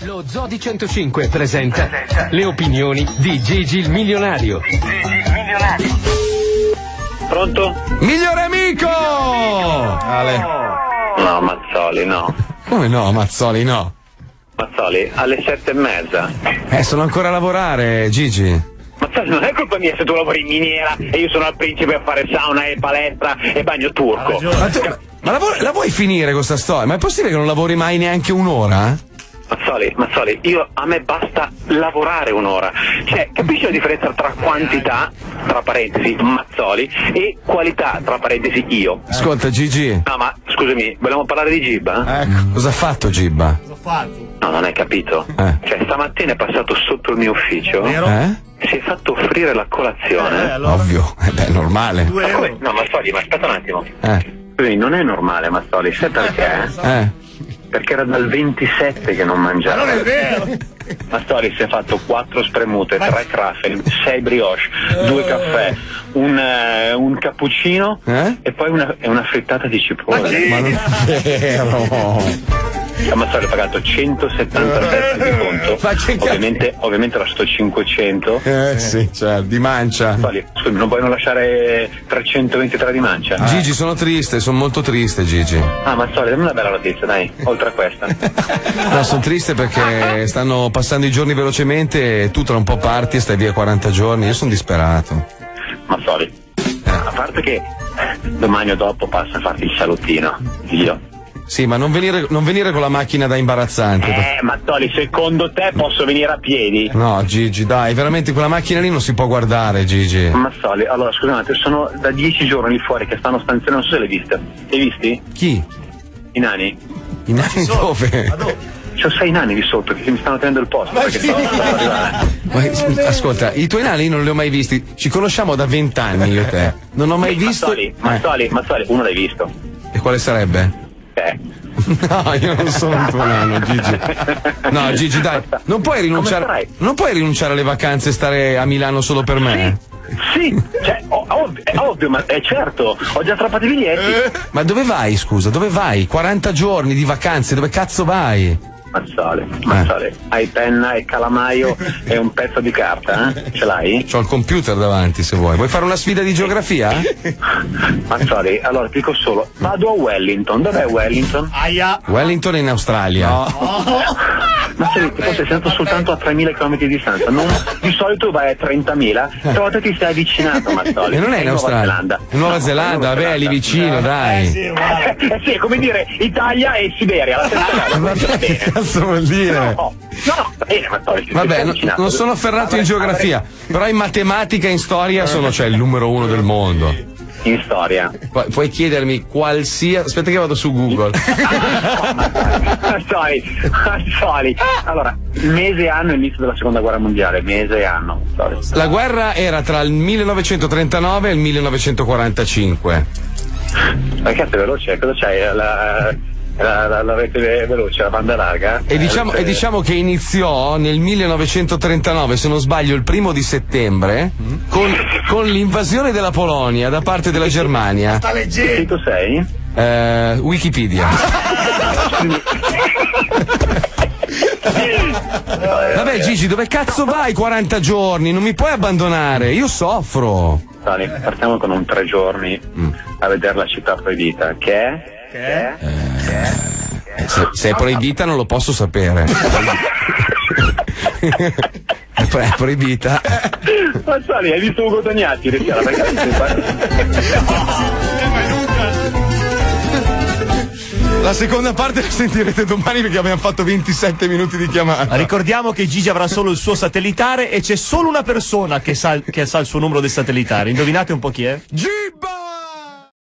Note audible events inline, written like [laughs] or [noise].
Lo Zodi 105 presenta le opinioni di Gigi il milionario. Pronto? Migliore amico! Ale. No, Mazzoli, no. Come no, Mazzoli, no? Mazzoli, alle sette e mezza. Eh, sono ancora a lavorare, Gigi. Mazzoli, non è colpa mia se tu lavori in miniera e io sono al principe a fare sauna e palestra e bagno turco. Ma, tu- ma la, vuoi, la vuoi finire questa storia? Ma è possibile che non lavori mai neanche un'ora? Mazzoli, Mazzoli, io a me basta lavorare un'ora. Cioè, capisci la differenza tra quantità, tra parentesi, Mazzoli, e qualità, tra parentesi, io? Ascolta, Gigi. No, ma scusami, vogliamo parlare di Gibba? Ecco. Cosa ha fatto Gibba? No, non hai capito. Eh. Cioè, stamattina è passato sotto il mio ufficio. Eh? Si è fatto offrire la colazione. Ovvio. Eh beh, normale. Ma come? No, Mazzoli, ma aspetta un attimo. Eh. Scusami, non è normale, Mazzoli, sai perché? Eh. Perché era dal 27 che non mangiava. Non è vero! Mazzoli si è fatto 4 spremute, 3 craffel, 6 brioche, 2 caffè, un, eh, un cappuccino Eh? e poi una, una frittata di cipolle. Ma non è vero. [laughs] A Mazzoli ho pagato 177 di conto. Ma che cazzo- Ovviamente, ovviamente era sto 500. Eh sì, cioè, di mancia. Scusami, non puoi non lasciare 323 di mancia? Gigi, sono triste, sono molto triste, Gigi. Ah, Mazzoli, dammi una bella notizia, dai, oltre a questa. [laughs] No, sono triste perché stanno passando i giorni velocemente e tu tra un po' parti e stai via 40 giorni. Io sono disperato. Mazzoli, a parte che domani o dopo passa a farti il salottino, io. Sì, ma non venire, non venire con la macchina da imbarazzante. Eh, Mazzoli, secondo te posso venire a piedi? No, Gigi, dai, veramente quella macchina lì non si può guardare, Gigi. Mazzoli, allora scusate, sono da dieci giorni lì fuori che stanno stanziando, non so se l'hai viste. Li hai visti? Chi? I nani? I nani dove? C'ho sei nani di sotto che mi stanno tenendo il posto perché stanno stanno arrivando. Ma, ascolta, i tuoi nani non li ho mai visti. Ci conosciamo da vent'anni io e te. Non ho mai visto. Mazzoli, Mazzoli, Mazzoli, uno l'hai visto. E quale sarebbe? Eh. No, io non sono un tuo nano, Gigi. No, Gigi, dai, non puoi rinunciare. Non puoi rinunciare alle vacanze e stare a Milano solo per me. Sì, cioè, oh, ovvio, è ovvio, ma è certo, ho già strappato i biglietti. Ma dove vai, scusa? Dove vai? 40 giorni di vacanze, dove cazzo vai? Mazzoli, Mazzoli, hai penna e calamaio e un pezzo di carta, eh? Ce l'hai? C'ho il computer davanti se vuoi. Vuoi fare una sfida di geografia? [laughs] Mazzoli, allora ti dico solo, vado a Wellington, dov'è Wellington? Aia! Wellington è in Australia. [laughs] Mazzoli, ti sei sento soltanto a 3.000 km di distanza, non- di solito vai a 30.000, stavolta ti sei avvicinato Mazzoli. E non è Sei in Nuova Australia. Zelanda. In Nuova Zelanda, vabbè, è lì vicino, Eh dai. sì, guarda. Eh sì, è come dire Italia e Siberia, la stessa [laughs] cosa, Ma che cazzo vuol dire? No, no, va bene, Mazzoli, Vabbè, sei no- avvicinato. non sono afferrato in Avrei- geografia, però in matematica e in storia sono cioè, il numero uno del mondo. In storia. Pu- puoi chiedermi qualsiasi. Aspetta che vado su Google. [laughs] Mazzoli, Mazzoli. Allora, mese e anno è l'inizio della seconda guerra mondiale, mese e anno. Mazzoli. La guerra era tra il 1939 e il 1945. Ma cazzo è veloce, cosa c'hai? La, la, la, la rete ve- veloce, la banda larga? E diciamo, Eh, e diciamo che iniziò nel 1939, se non sbaglio, il primo di settembre, con, con l'invasione della Polonia da parte della Germania. Sta leggendo! sei? Eh, Wikipedia. Vabbè Gigi, dove cazzo vai 40 giorni? Non mi puoi abbandonare, io soffro. Mazzoli, partiamo con un tre giorni Mm. a vedere la città proibita, che è? Che è? Eh, Se, se è proibita non lo posso sapere. [laughs] è pro- è proibita. Mazzoli, hai visto Ugo perché La seconda parte la sentirete domani perché abbiamo fatto 27 minuti di chiamata. Ricordiamo che Gigi avrà solo il suo satellitare e c'è solo una persona che sa, che sa il suo numero del satellitare. Indovinate un po' chi è? Gib!